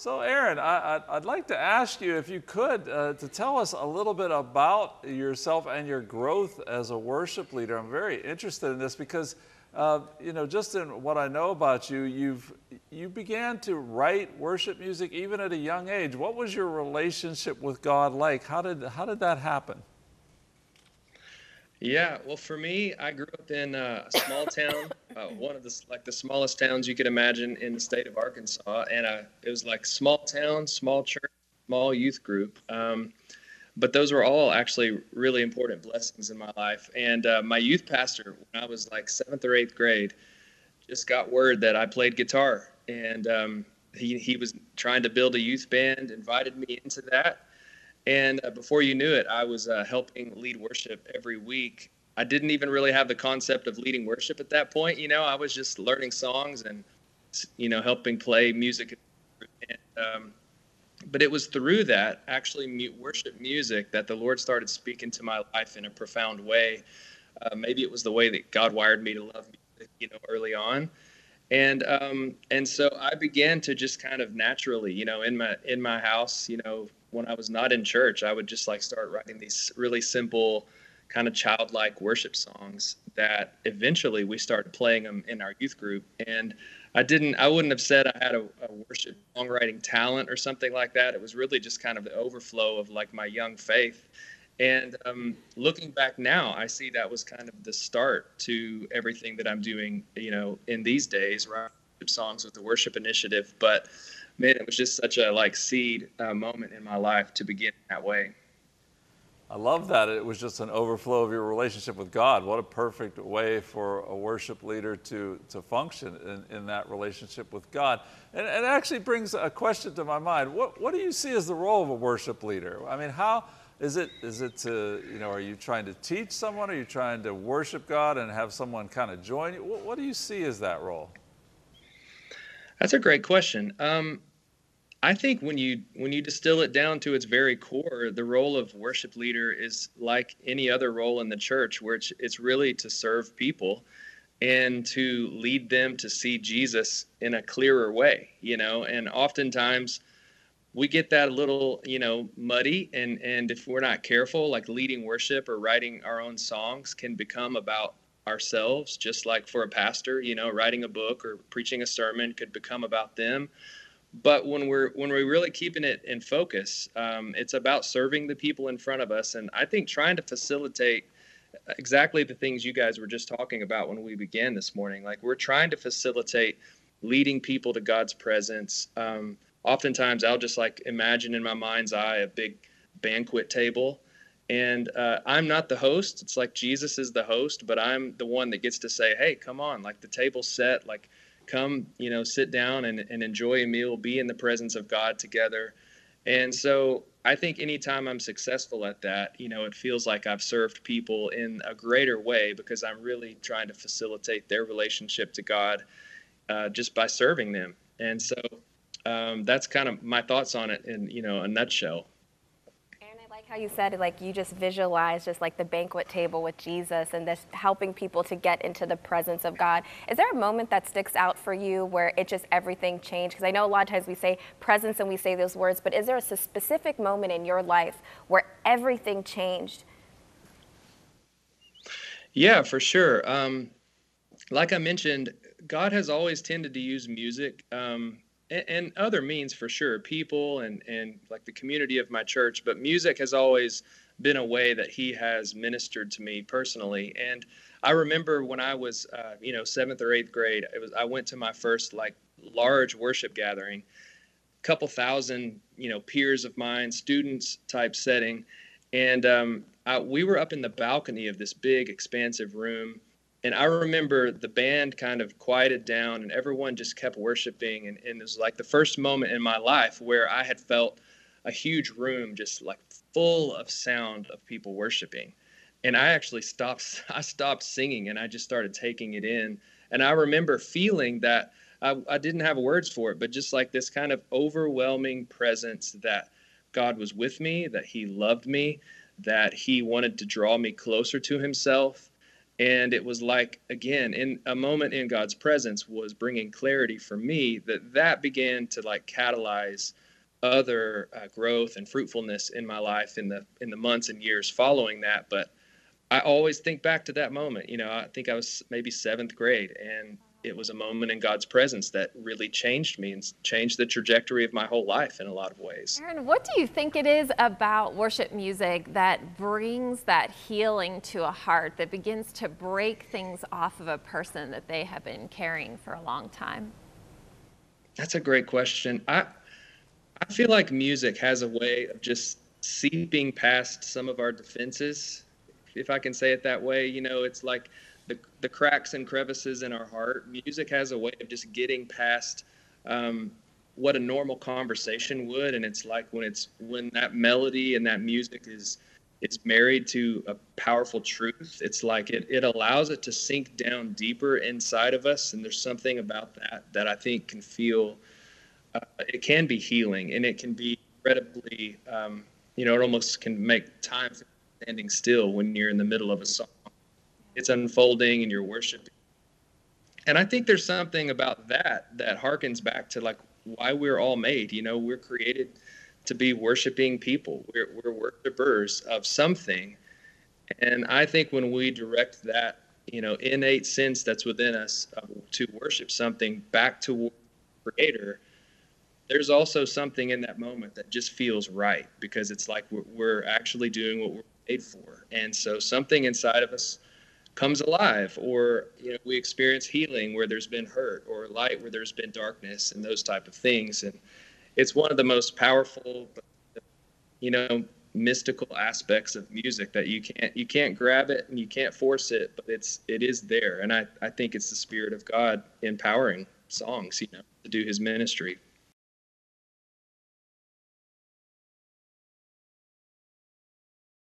So, Aaron, I, would like to ask you if you could uh, to tell us a little bit about yourself and your growth as a worship leader. I'm very interested in this because, uh, you know, just in what I know about you, you've you began to write worship music even at a young age. What was your relationship with God like? How did how did that happen? Yeah, well, for me, I grew up in uh, a small town, uh, one of the like the smallest towns you could imagine in the state of Arkansas, and uh, it was like small town, small church, small youth group. Um, but those were all actually really important blessings in my life. And uh, my youth pastor, when I was like seventh or eighth grade, just got word that I played guitar, and um, he he was trying to build a youth band, invited me into that and uh, before you knew it, I was helping lead worship every week. I didn't even really have the concept of leading worship at that point. You know, I was just learning songs and, you know, helping play music. And, um, but it was through that, actually, worship music, that the Lord started speaking to my life in a profound way. Uh, maybe it was the way that God wired me to love music, you know, early on and um, and so I began to just kind of naturally, you know, in my in my house, you know, when I was not in church, I would just like start writing these really simple, kind of childlike worship songs that eventually we started playing them in our youth group. And I didn't, I wouldn't have said I had a, a worship songwriting talent or something like that. It was really just kind of the overflow of like my young faith. And um, looking back now, I see that was kind of the start to everything that I'm doing, you know, in these days, right? Songs with the worship initiative. But man, it was just such a like seed uh, moment in my life to begin that way. I love that. It was just an overflow of your relationship with God. What a perfect way for a worship leader to, to function in, in that relationship with God. And, it actually brings a question to my mind. What, what do you see as the role of a worship leader? I mean, how is it, is it to, you know, are you trying to teach someone? Are you trying to worship God and have someone kind of join you? What, what do you see as that role? That's a great question. Um, I think when you when you distill it down to its very core, the role of worship leader is like any other role in the church, where it's, it's really to serve people and to lead them to see Jesus in a clearer way, you know. And oftentimes we get that a little, you know, muddy, and and if we're not careful, like leading worship or writing our own songs can become about ourselves, just like for a pastor, you know, writing a book or preaching a sermon could become about them but when we're when we're really keeping it in focus um, it's about serving the people in front of us. And i think trying to facilitate exactly the things you guys were just talking about when we began this morning like we're trying to facilitate leading people to god's presence. Um, oftentimes i'll just like imagine in my mind's eye a big banquet table. And uh, i'm not the host. It's like jesus is the host but i'm the one that gets to say hey come on. Like the table's set. Like come, you know, sit down and, and enjoy a meal, be in the presence of God together. And so I think anytime I'm successful at that, you know, it feels like I've served people in a greater way because I'm really trying to facilitate their relationship to God uh, just by serving them. And so um, that's kind of my thoughts on it in, you know, a nutshell how you said like you just visualize just like the banquet table with Jesus and this helping people to get into the presence of God. Is there a moment that sticks out for you where it just everything changed? Because I know a lot of times we say presence and we say those words, but is there a specific moment in your life where everything changed? Yeah, for sure. Um, like I mentioned, God has always tended to use music um, and, other means for sure, people and and like the community of my church. But music has always been a way that he has ministered to me personally. And I remember when I was, uh, you know, seventh or eighth grade, it was I went to my first like large worship gathering, couple thousand, you know, peers of mine, students type setting, and um, I, we were up in the balcony of this big, expansive room and I remember the band kind of quieted down and everyone just kept worshiping. And, and, it was like the first moment in my life where I had felt a huge room just like full of sound of people worshiping. And I actually stopped, I stopped singing and I just started taking it in. And I remember feeling that I, I didn't have words for it, but just like this kind of overwhelming presence that God was with me, that He loved me, that He wanted to draw me closer to Himself and it was like again in a moment in god's presence was bringing clarity for me that that began to like catalyze other uh, growth and fruitfulness in my life in the in the months and years following that. But i always think back to that moment. You know i think i was maybe seventh grade and it was a moment in God's presence that really changed me and changed the trajectory of my whole life in a lot of ways. Aaron, what do you think it is about worship music that brings that healing to a heart that begins to break things off of a person that they have been carrying for a long time? That's a great question. I I feel like music has a way of just seeping past some of our defenses, if I can say it that way. You know, it's like the, the cracks and crevices in our heart. Music has a way of just getting past um, what a normal conversation would, and it's like when it's when that melody and that music is is married to a powerful truth. It's like it it allows it to sink down deeper inside of us, and there's something about that that I think can feel. Uh, it can be healing, and it can be incredibly. Um, you know, it almost can make time standing still when you're in the middle of a song it's unfolding and you're worshiping. And I think there's something about that that harkens back to like why we're all made. You know, we're created to be worshiping people. We're, we're worshipers of something. And I think when we direct that, you know, innate sense that's within us uh, to worship something back to Creator, there's also something in that moment that just feels right because it's like we're, we're actually doing what we're made for. And so something inside of us comes alive or you know we experience healing where there's been hurt or light where there's been darkness and those type of things. And it's one of the most powerful you know mystical aspects of music that you can't you can't grab it and you can't force it but it's it is there. And i i think it's the spirit of god empowering songs you know to do his ministry